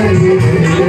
न